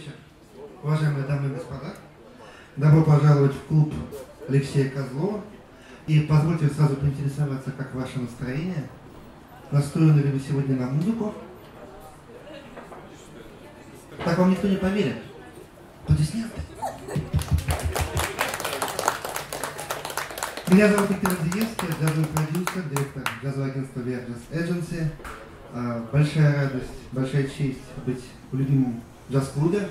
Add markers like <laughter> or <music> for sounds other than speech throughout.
вечер, уважаемые дамы и господа. Добро пожаловать в клуб Алексея Козлова. И позвольте сразу поинтересоваться, как ваше настроение. Настроены ли вы сегодня на музыку? Так вам никто не поверит. Аплодисменты. Меня зовут Виктор Андреевский, я джазовый продюсер, директор джазового агентства Verges Agency. А, большая радость, большая честь быть в любимом джаз-клубе.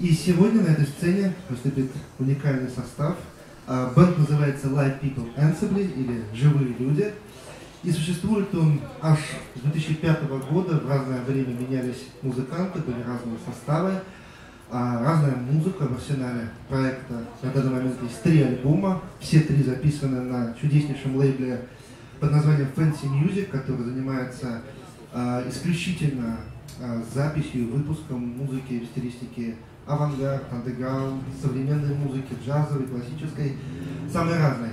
И сегодня на этой сцене выступит уникальный состав. А, бенд называется Live People Ansibly, или «Живые люди». И существует он аж с 2005 года, в разное время менялись музыканты, были разные составы. А, разная музыка в арсенале проекта. На данный момент есть три альбома, все три записаны на чудеснейшем лейбле под названием Fancy Music, который занимается а, исключительно а, записью, выпуском музыки в стилистике авангард, андеграунд, современной музыки, джазовой, классической, самой разной.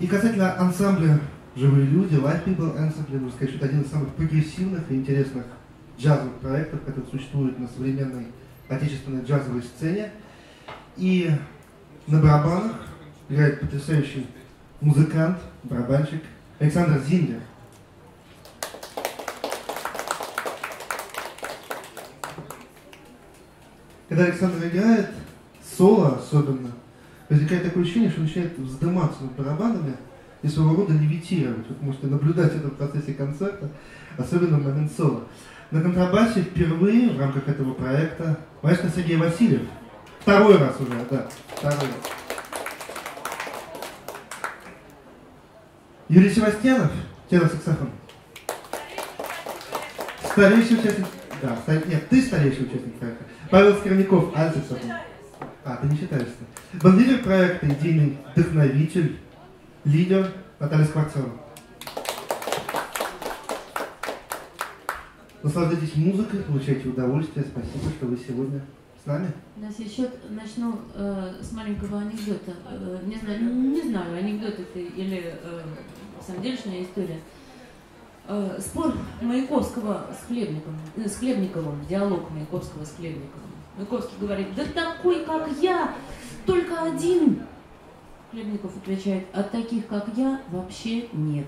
И касательно ансамбля «Живые люди», Live People Ensemble, можно сказать, что это один из самых прогрессивных и интересных джазовых проектов, которые существуют на современной отечественной джазовой сцене. И на барабанах играет потрясающий музыкант, барабанщик Александр Зиндер. Когда Александр играет, соло особенно, возникает такое ощущение, что он начинает вздыматься над барабанами и своего рода левитировать. Вы можете наблюдать это в процессе концерта, особенно в момент соло. На контрабасе впервые в рамках этого проекта маэстро Сергей Васильев. Второй раз уже, да, второй раз. Юрий Севастьянов, тенор-саксофон. Старейший участник... Да, нет, ты старейший участник проекта. Павел Скорняков, альт-саксофон. А, ты не считаешься. Бандилер проекта, идейный вдохновитель, лидер Наталья Скворцова. Наслаждайтесь музыкой, получайте удовольствие. Спасибо, что вы сегодня с нами. На сей счет начну э, с маленького анекдота. Э, не, знаю, не знаю, анекдот это или э, самодельная история. Э, спор Маяковского с Хлебниковым, э, с Хлебниковым, диалог Маяковского с Хлебниковым. Маяковский говорит, да такой, как я, только один. Хлебников отвечает, а таких, как я, вообще нет.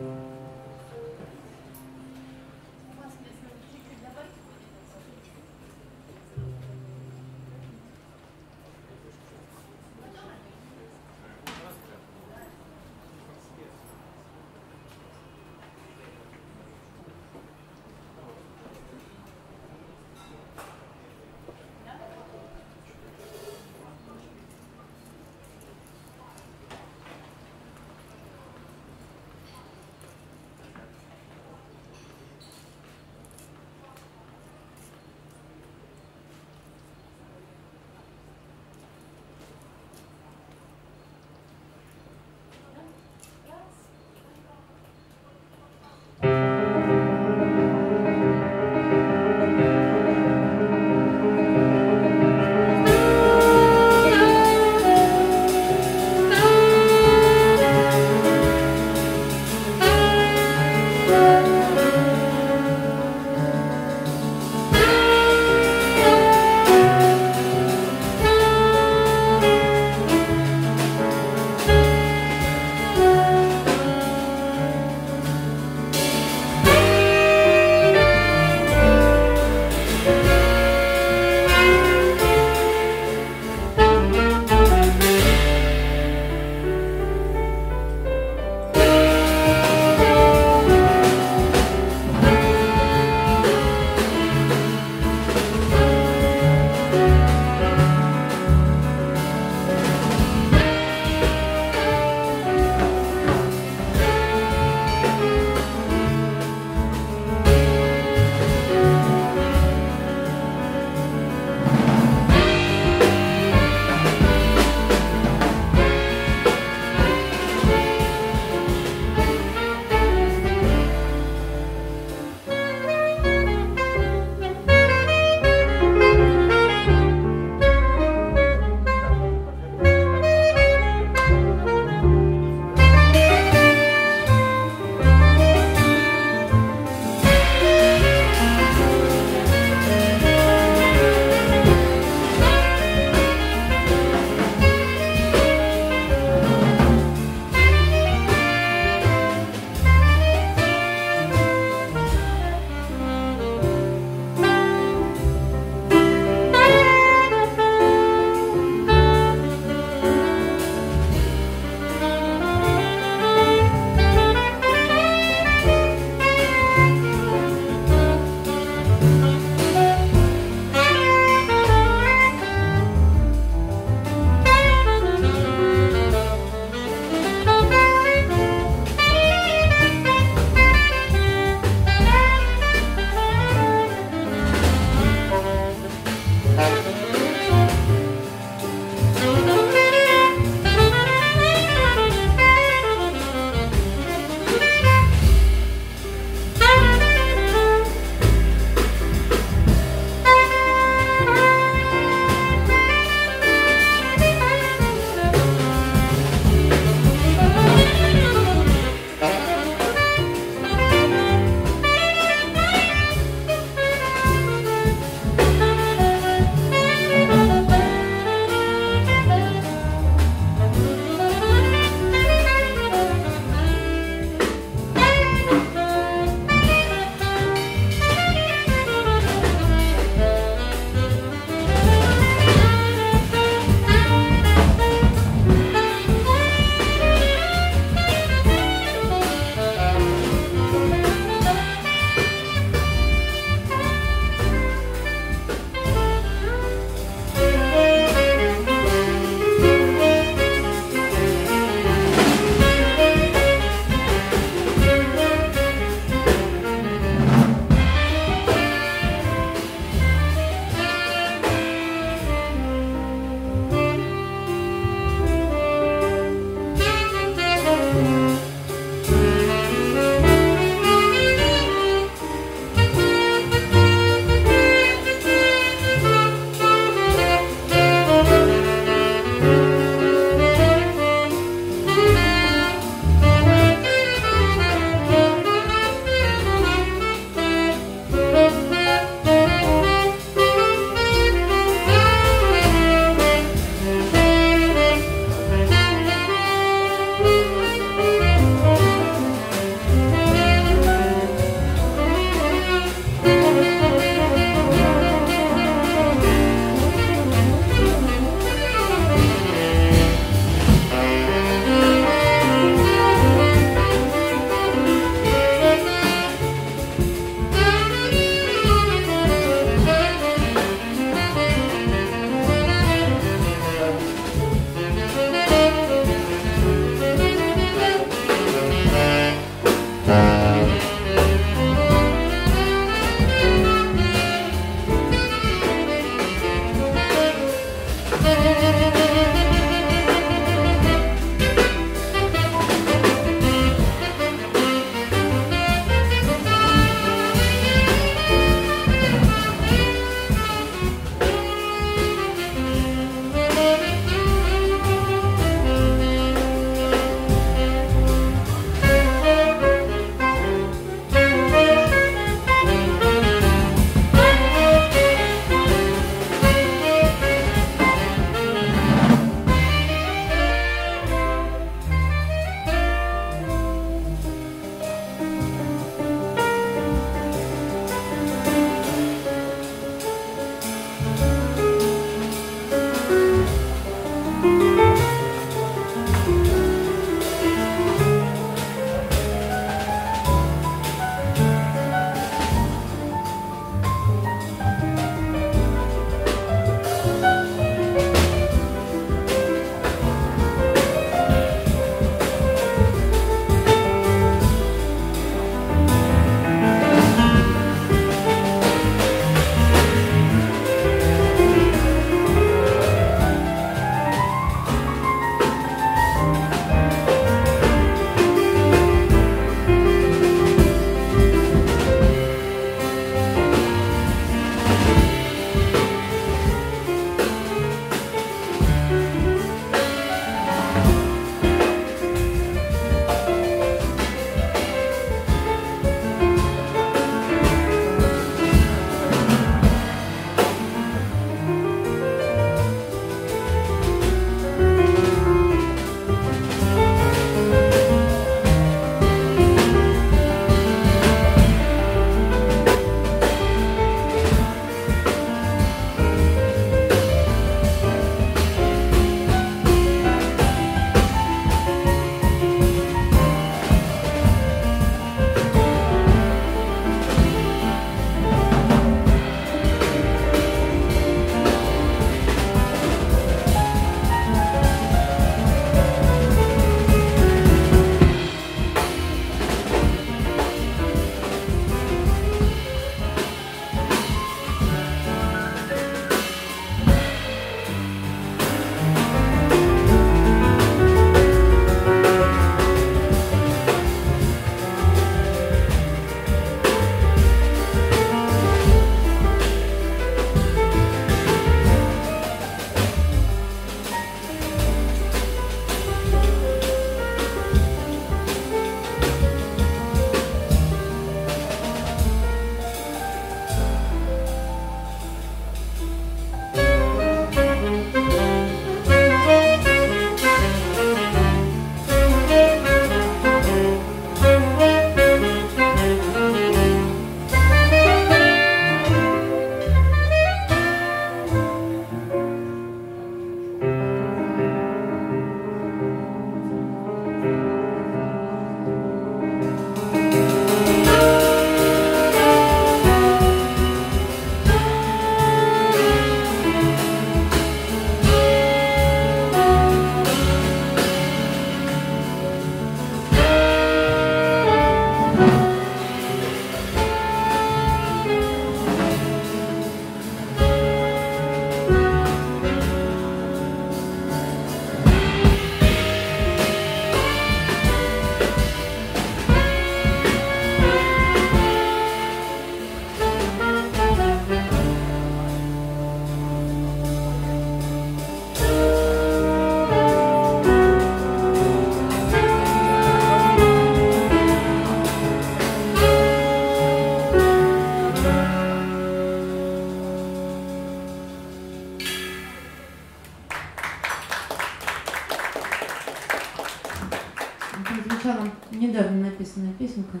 Написанная песенка.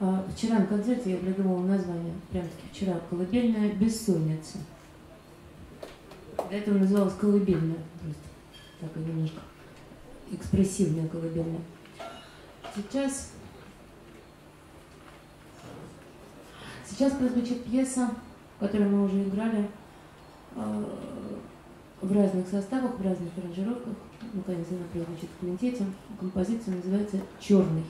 А, вчера на концерте я придумала название, прям-таки вчера, «Колыбельная бессонница». До этого называлась «Колыбельная», просто такая немножко экспрессивная колыбельная. Сейчас, сейчас прозвучит пьеса, которую мы уже играли а, в разных составах, в разных аранжировках. Наконец она прозвучит в квинтете. Композиция называется «Черный».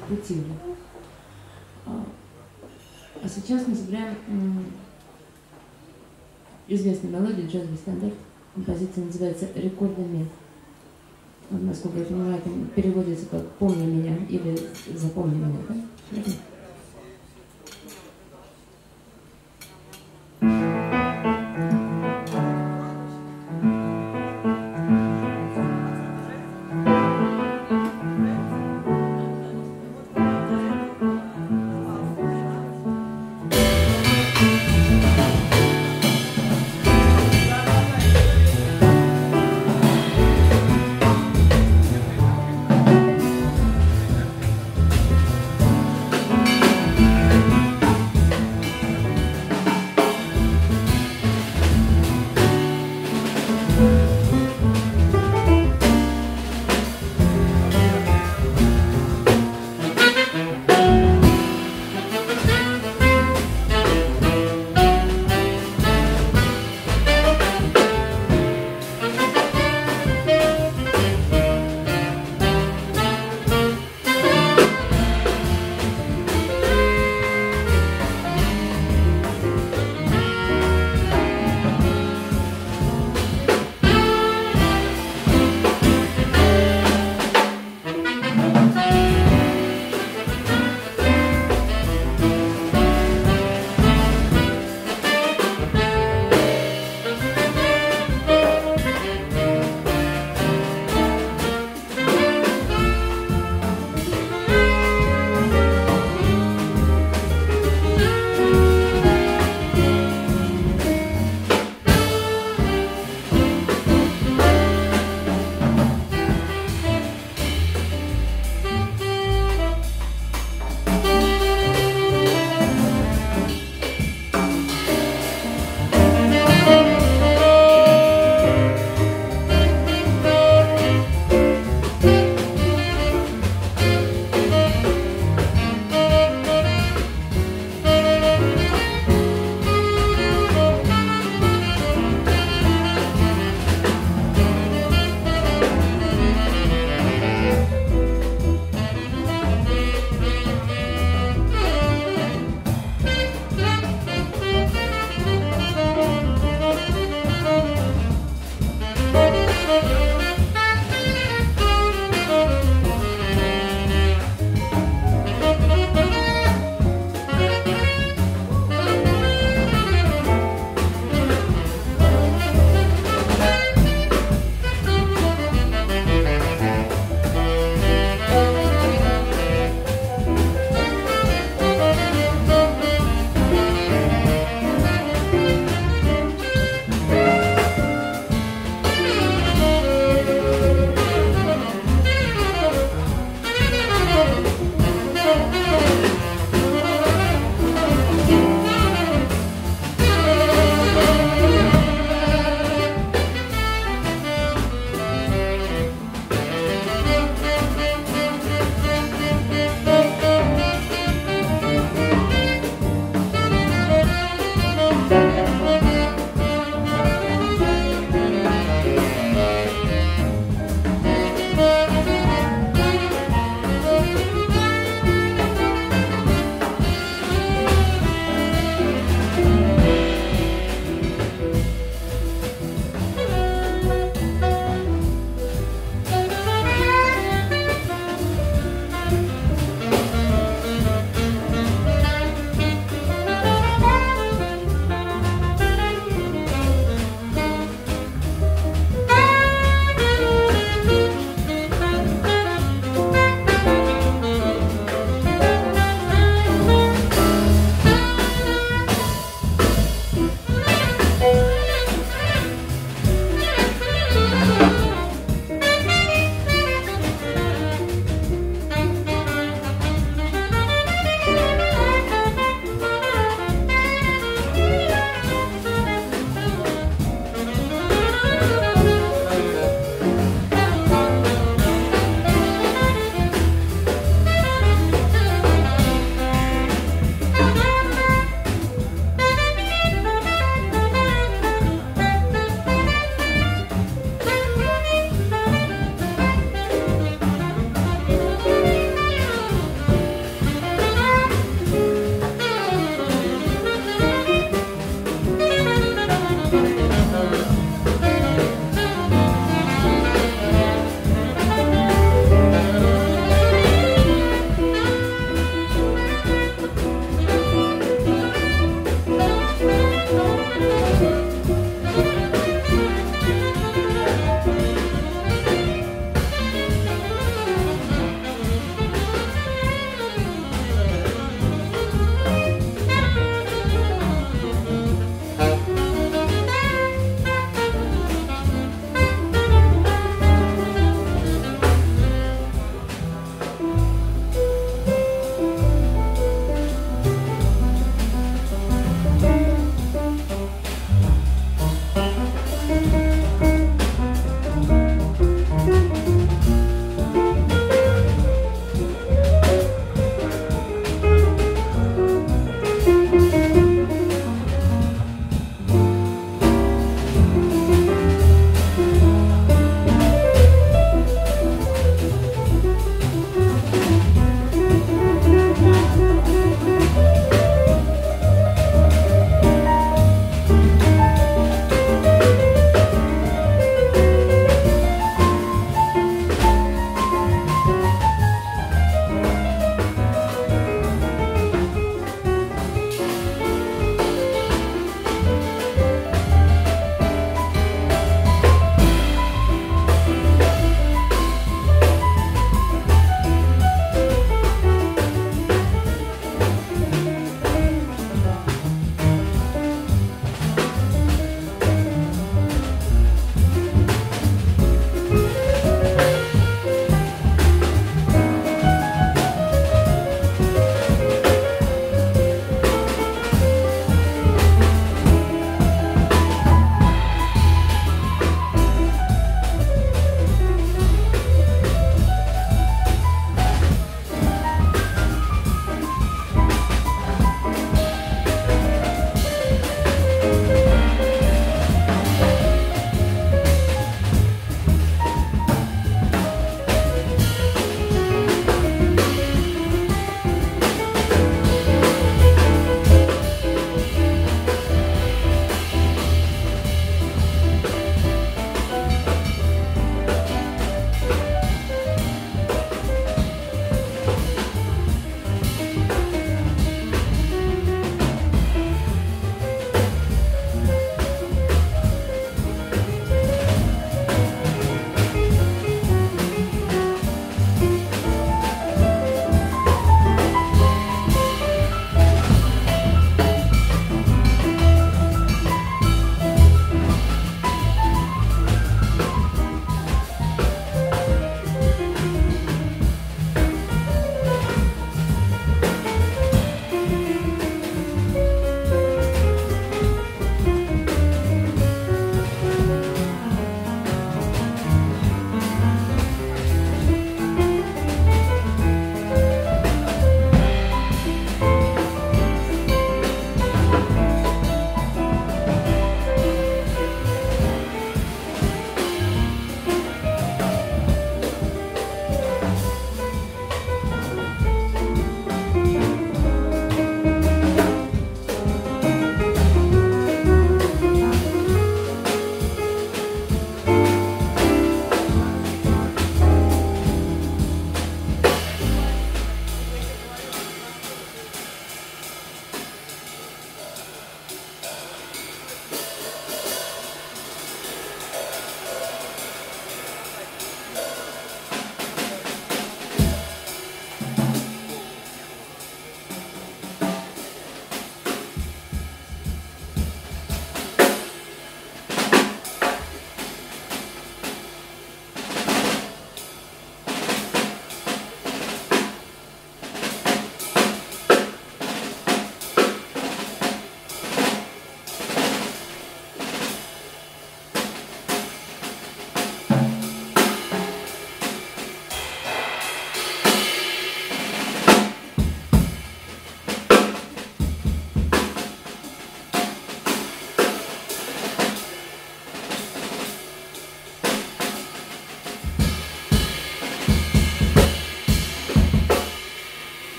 Путивле. А, а сейчас мы собираем известную мелодию, джазовый стандарт. Композиция называется «Рекордный мед». Насколько я понимаю, это переводится как «Помни меня» или «Запомни меня». Да?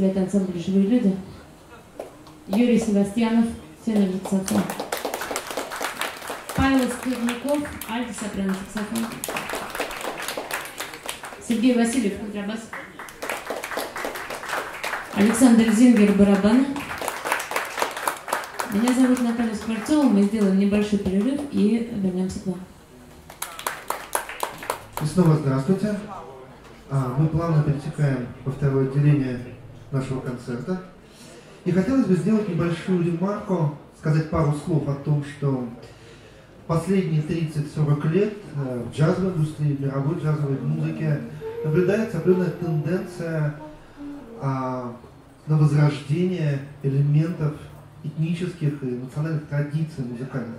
Играет ансамбль «Живые люди». Юрий Севастьянов, тенор саксофон. Павел Скорняков, альто-сопрано саксофон. Сергей Васильев, контрабас. Александр Зингер, барабаны. Меня зовут Наталья Скворцова. Мы сделаем небольшой перерыв и вернемся к вам. И снова здравствуйте. А, мы плавно перетекаем во второе отделение нашего концерта. И хотелось бы сделать небольшую ремарку, сказать пару слов о том, что последние 30-40 лет э, в джазовой индустрии, в мировой джазовой музыке наблюдается определенная тенденция а, на возрождение элементов этнических и национальных традиций музыкальных.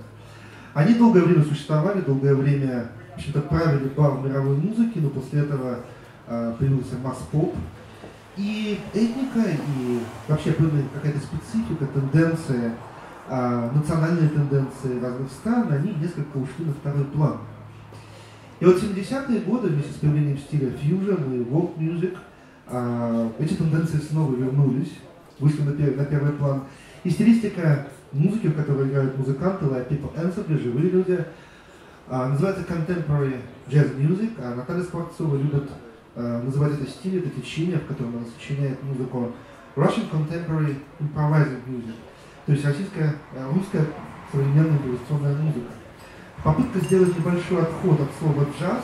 Они долгое время существовали, долгое время что-то правили бар в мировой музыке, но после этого э, появился масс-поп. И этника, и вообще какая-то специфика, тенденция, э, национальные тенденции разных стран, они несколько ушли на второй план. И вот 70-е годы вместе с появлением стиля фьюжн и world music э, эти тенденции снова вернулись, вышли на, пер на первый план. И стилистика музыки, в которой играют музыканты, like people answer, живые люди, а, называется Contemporary Jazz Music, а Наталья Скворцова любит а, называть это стиль, это течение, в котором она сочиняет музыку Russian Contemporary Improvising Music, то есть российская, а, русская современная импровизационная музыка. Попытка сделать небольшой отход от слова джаз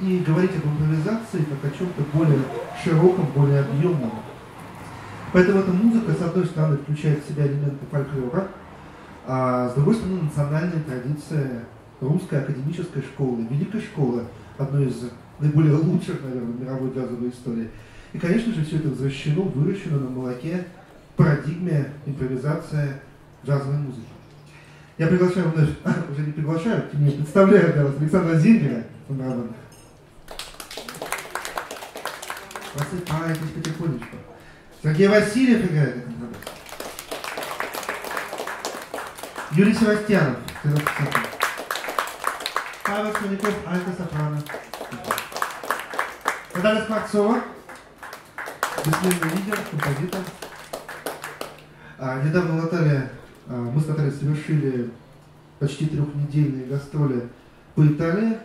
и говорить об импровизации как о чем-то более широком, более объемном. Поэтому эта музыка, с одной стороны, включает в себя элементы фольклора, а с другой стороны, национальные традиции русская академическая школа, великая школа, одной из наиболее лучших, наверное, в мировой джазовой истории. И, конечно же, все это возвращено, выращено на молоке парадигме импровизации джазовой музыки. Я приглашаю вновь, <laughs> уже не приглашаю, тем не представляю для вас Александра Зингера, Фондрабана. Просыпайтесь потихонечку. Сергей Васильев играет на контрабасе. Юрий Севастьянов, Павел Смоляков, альто-сопрано. Наталья Скворцова, бессменный лидер, композитор. А, недавно Наталья, мы с Натальей совершили почти трехнедельные гастроли по Италии.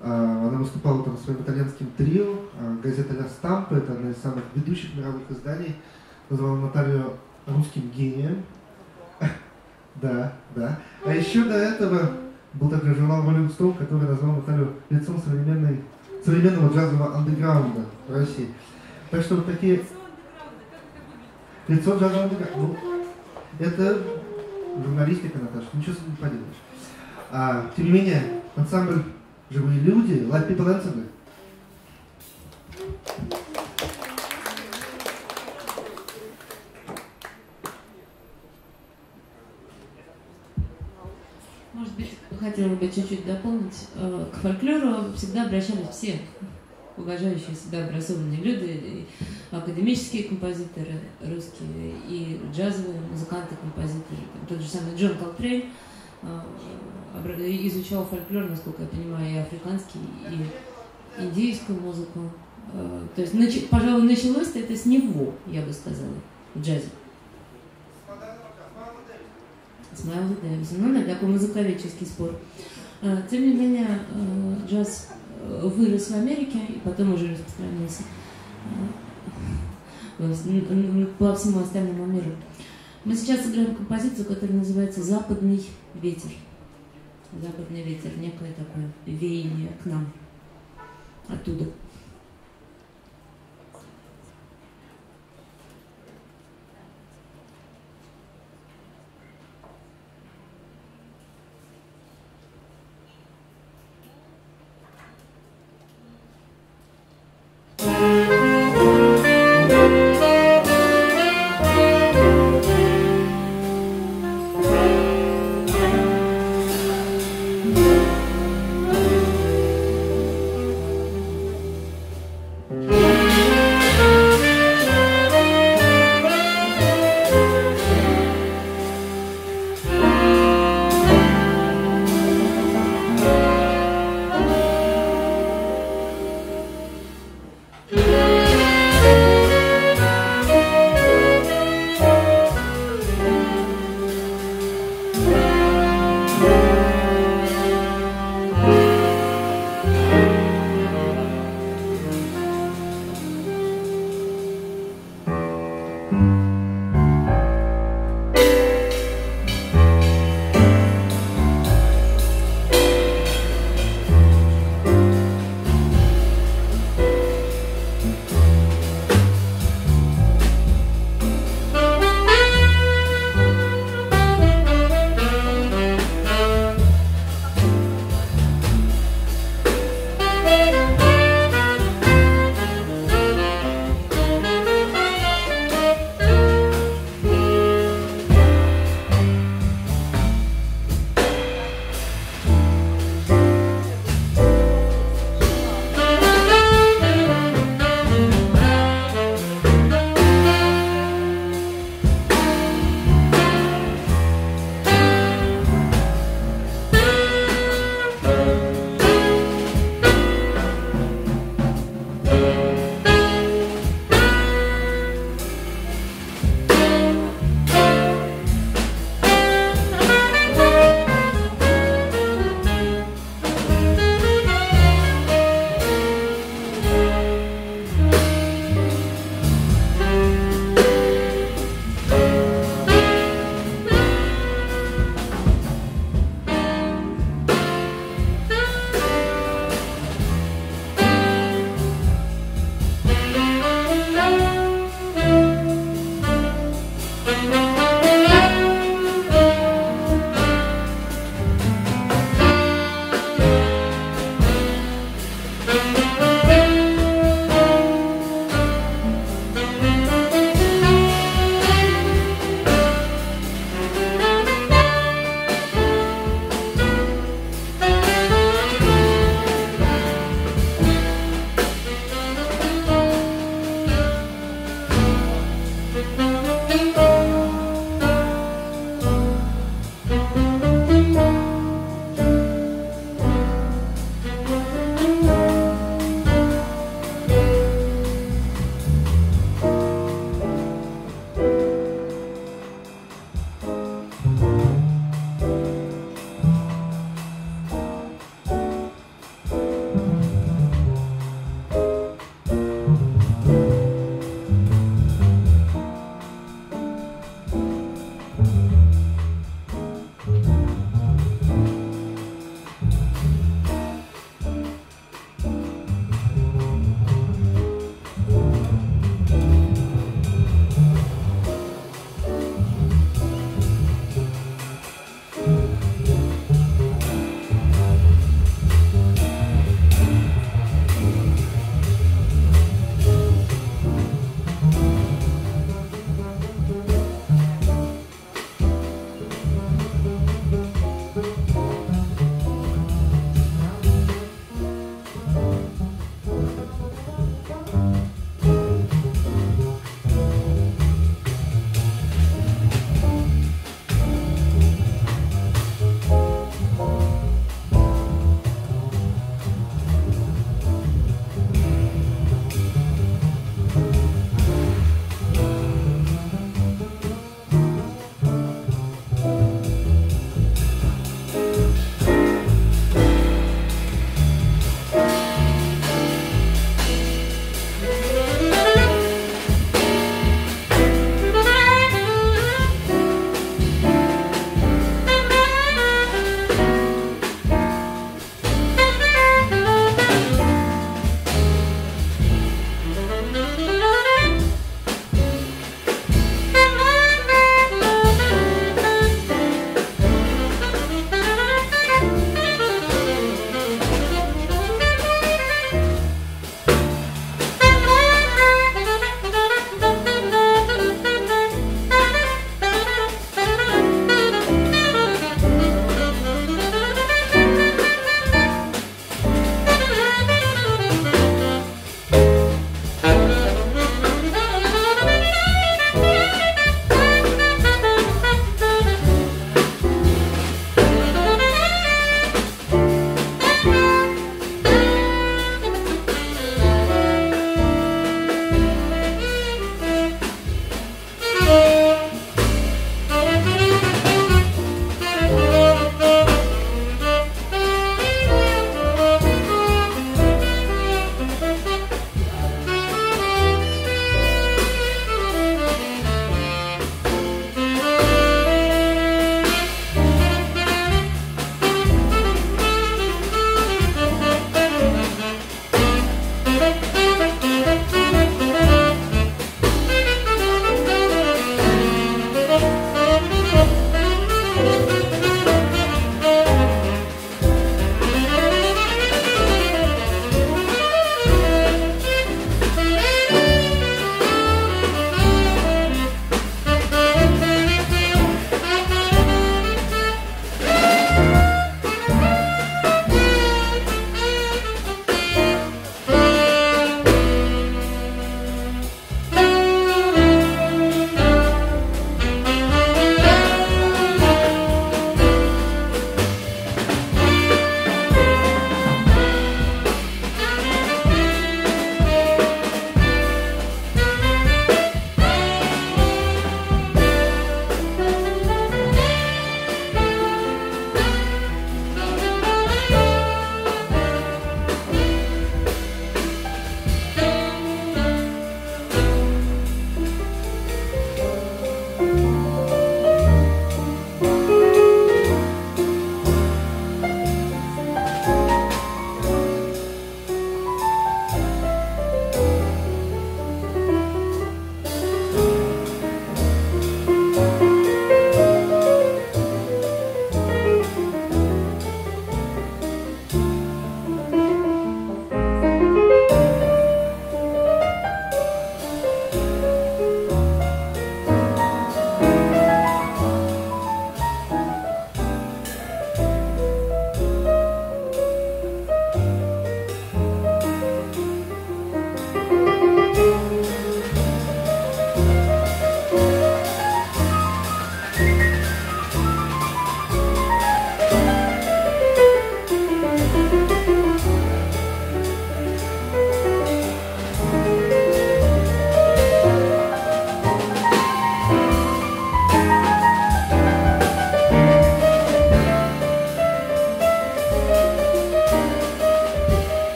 А, она выступала там своим итальянским трио. А, газета «Ля Стампа» — это одна из самых ведущих мировых изданий. Назвала Наталью русским гением. <laughs> Да, да. А еще до этого был такой журнал Stone, который назвал Наталью лицом современной, современного джазового андеграунда в России. Так что вот такие... Лицо джазового андеграунда. Ну, это журналистика, Наташа, ничего с этим не поделаешь. А, тем не менее, ансамбль «Живые люди», Live People Ensemble, хотела бы чуть-чуть дополнить. Э, к фольклору всегда обращались все уважающие себя образованные люди, академические композиторы русские, и джазовые музыканты, композиторы. Тот же самый Джон Колтрейн э, изучал фольклор, насколько я понимаю, и африканский, и индийскую музыку. Э, то есть, пожалуй, началось это с него, я бы сказала, в джазе. Ну да, такой музыковедческий спор. А, тем не менее, э, джаз э, вырос в Америке и потом уже распространился э, по всему остальному миру. Мы сейчас играем композицию, которая называется «Западный ветер». Западный ветер, некое такое веяние к нам оттуда.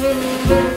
Thank you.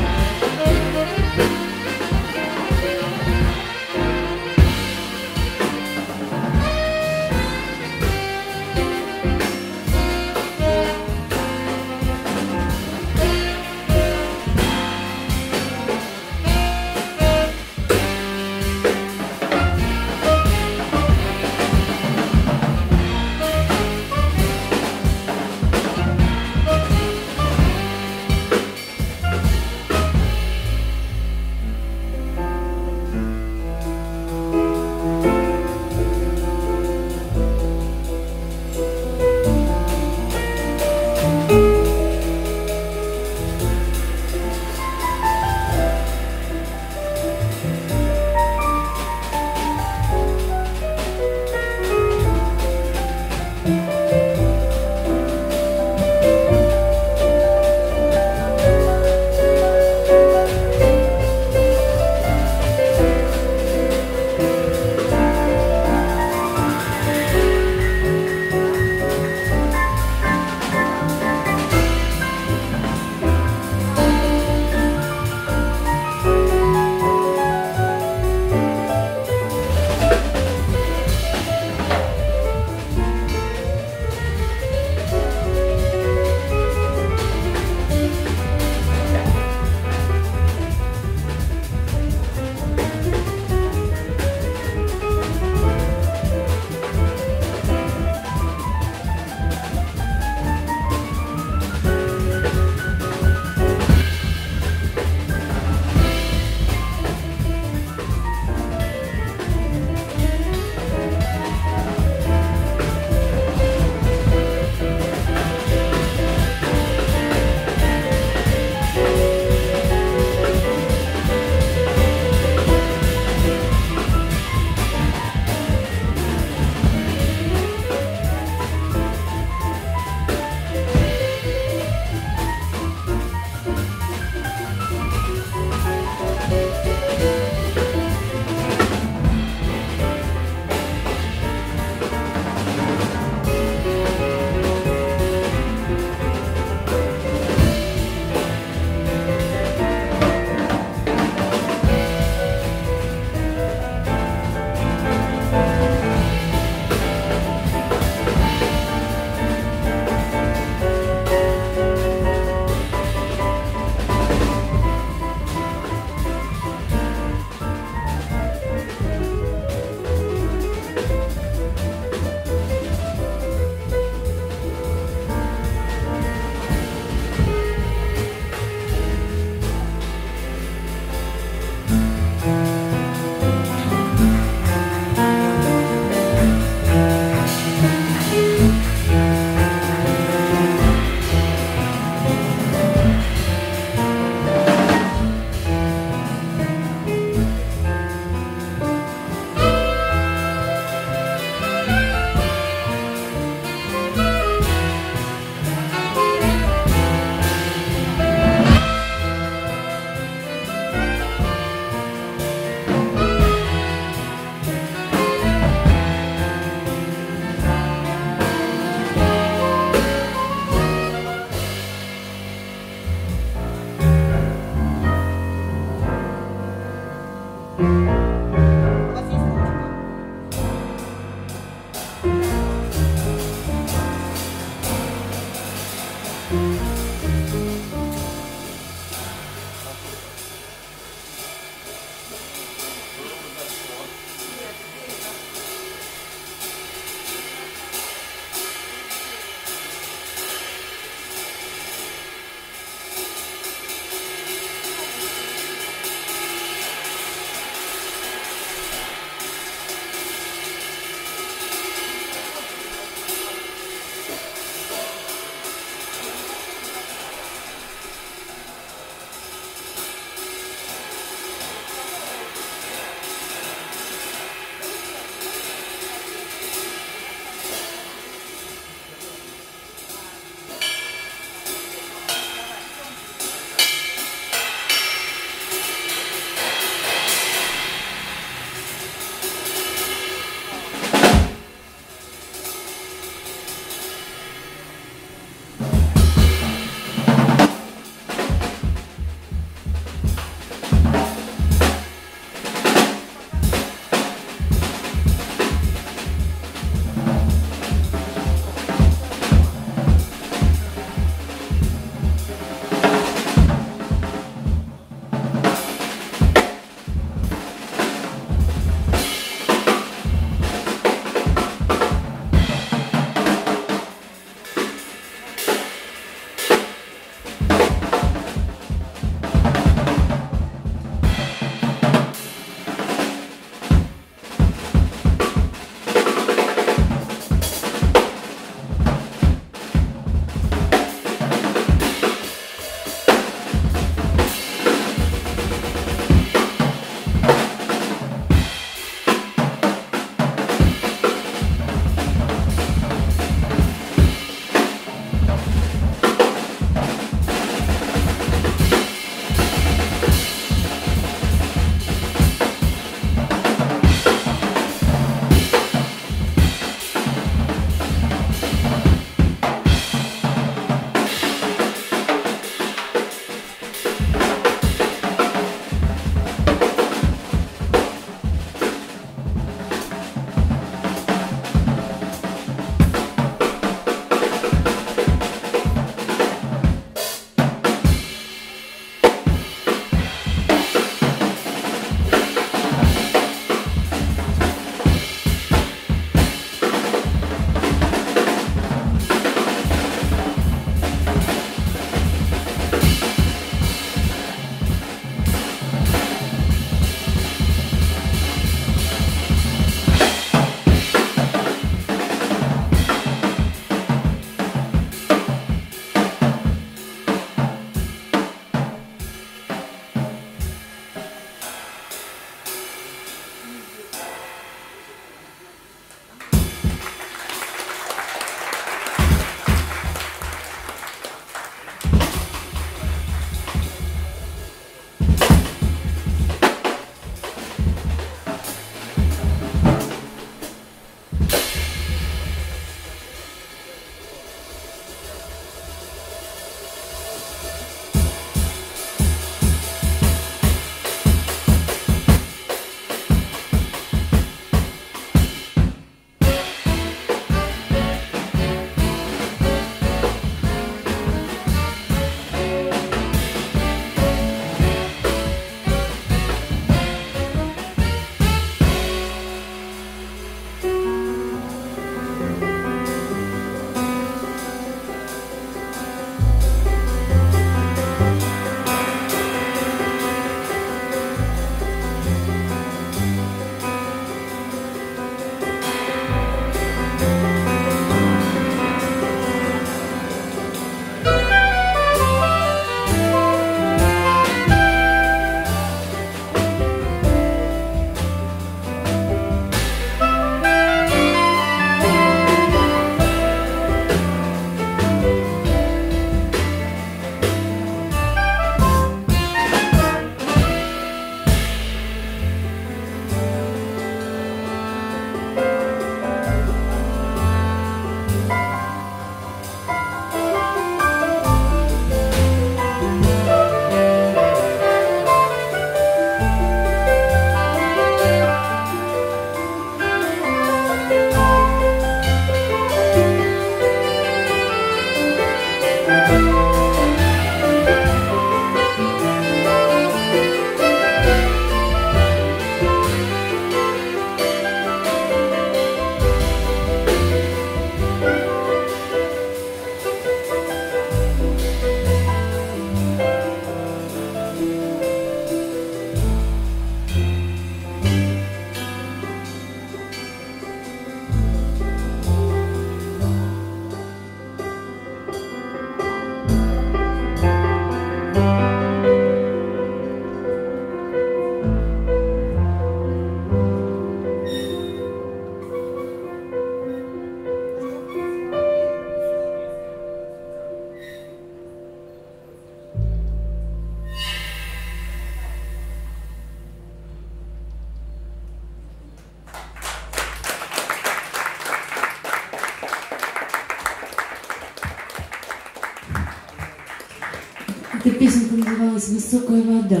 Песенка называлась «Высокая вода».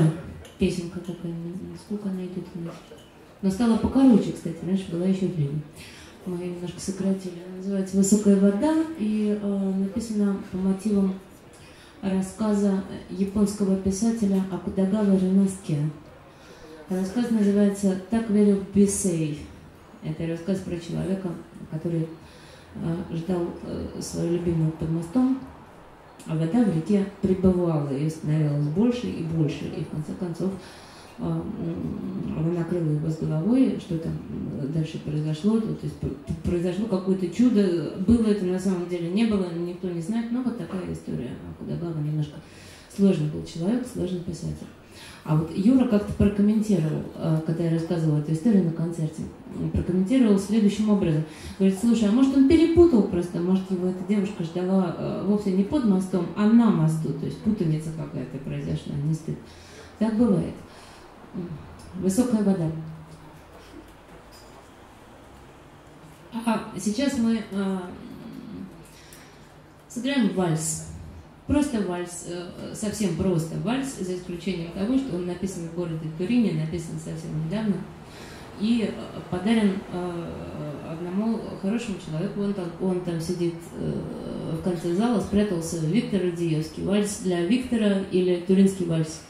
Песенка такая, сколько она идет у. Но стала покороче, кстати, раньше была еще длиннее. Мы ее немножко сократили. Она называется «Высокая вода» и э, написана по мотивам рассказа японского писателя Акудагава Ринаске. Рассказ называется «Так верил Бисей». Это рассказ про человека, который э, ждал э, свою любимую под мостом, а вода в реке прибывала и становилась больше и больше. И в конце концов э, она накрыла его с головой, что там дальше произошло, то есть произошло какое-то чудо, было это на самом деле, не было, никто не знает, но вот такая история. Акудагава немножко сложный был человек, сложный писатель. А вот Юра как-то прокомментировал, э, когда я рассказывала эту историю на концерте, прокомментировал следующим образом. Говорит, слушай, а может он перепутал просто, может его эта девушка ждала э, вовсе не под мостом, а на мосту, то есть путаница какая-то произошла, не стыд. Так бывает. Высокая вода. А сейчас мы э, сыграем вальс. Просто вальс, э, совсем просто вальс, за исключением того, что он написан в городе Турине, написан совсем недавно, и э, подарен э, одному хорошему человеку. Он там, он там сидит в конце зала, спрятался Виктор Радиевский. Вальс для Виктора или туринский вальс?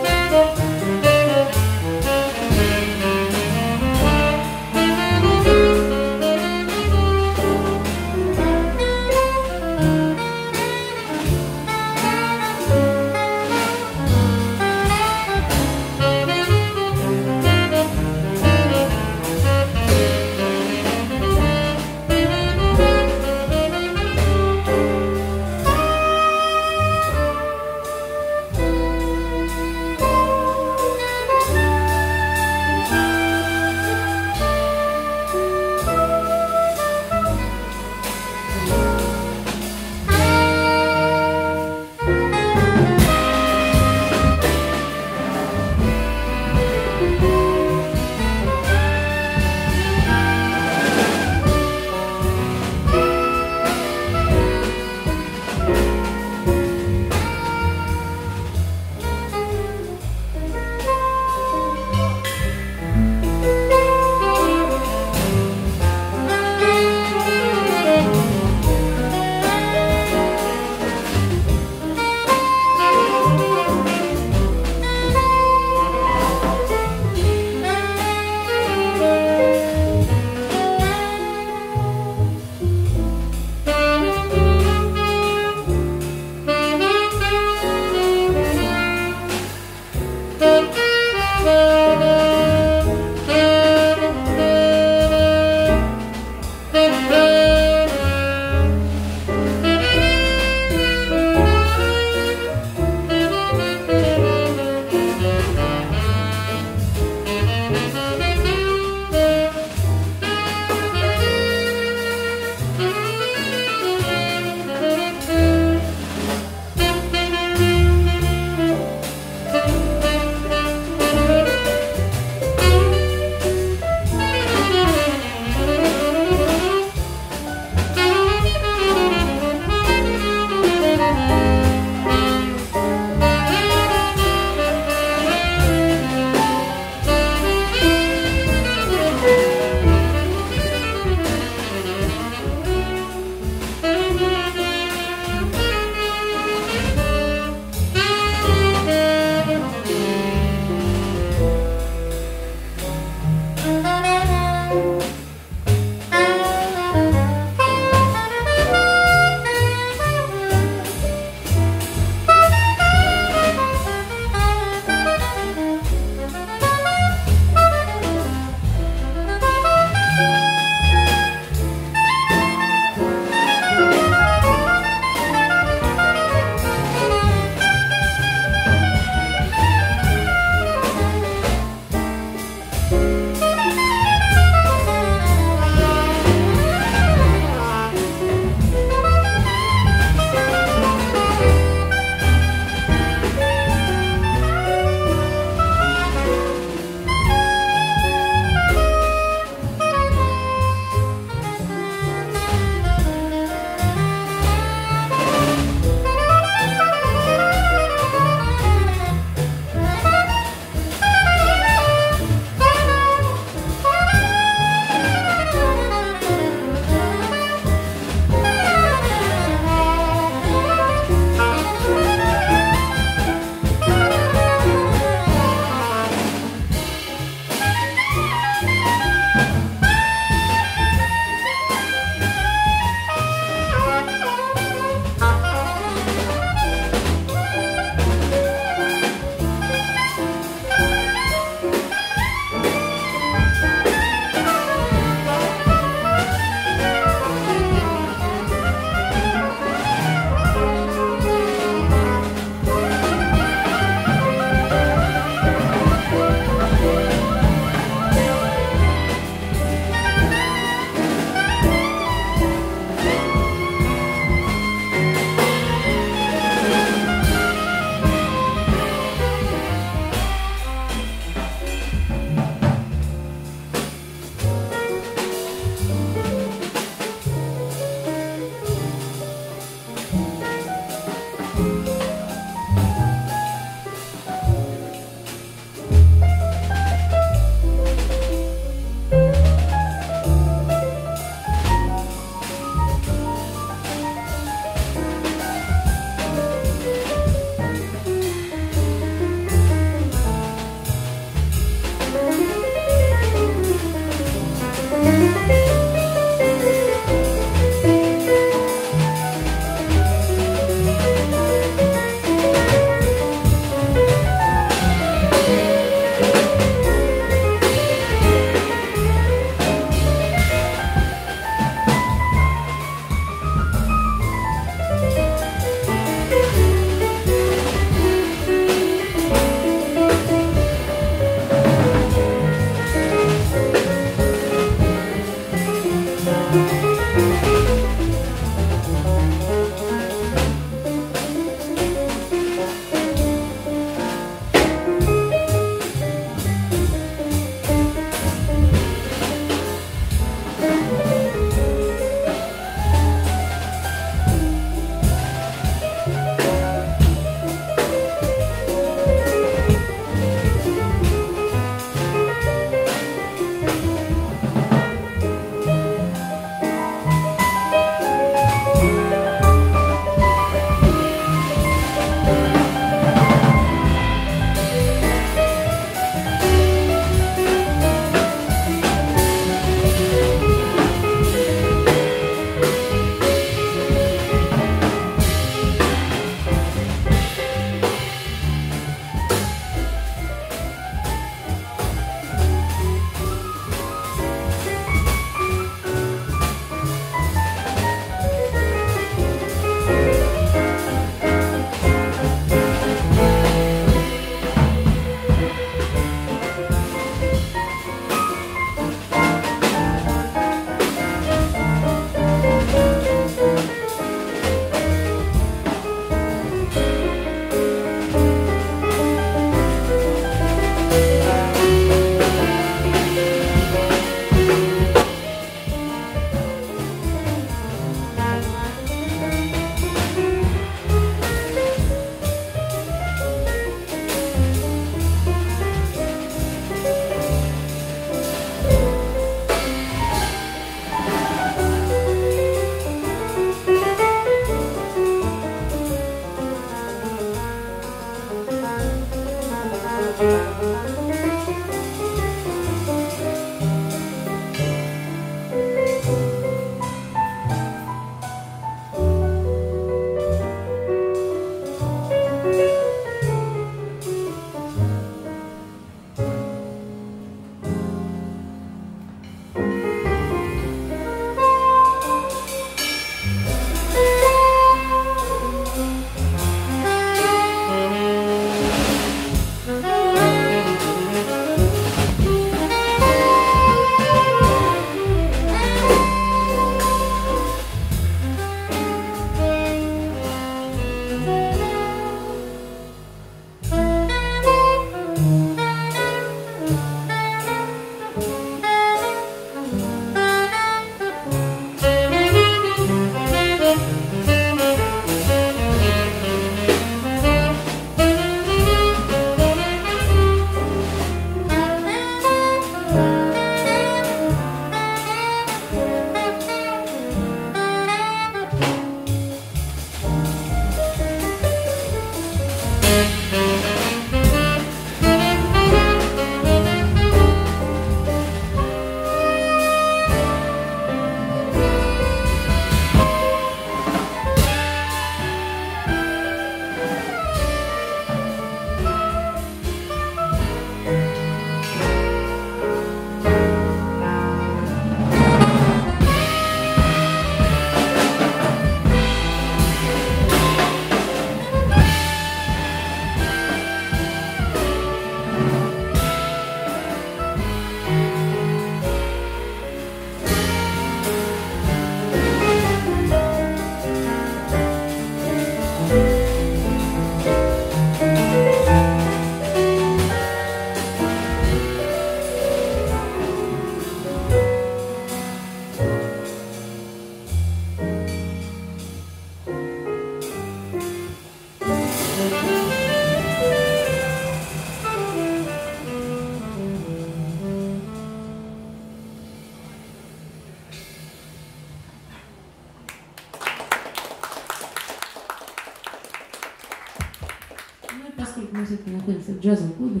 Находимся в джазовом клубе.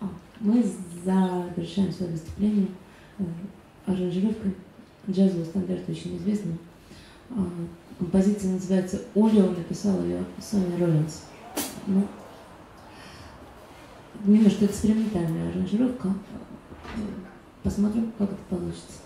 А, мы завершаем свое выступление э, аранжировкой джазового стандарта очень известного. А, композиция называется «Оля», он написал ее Соня Роллинс. Ну, немножко экспериментальная аранжировка. Посмотрим, как это получится.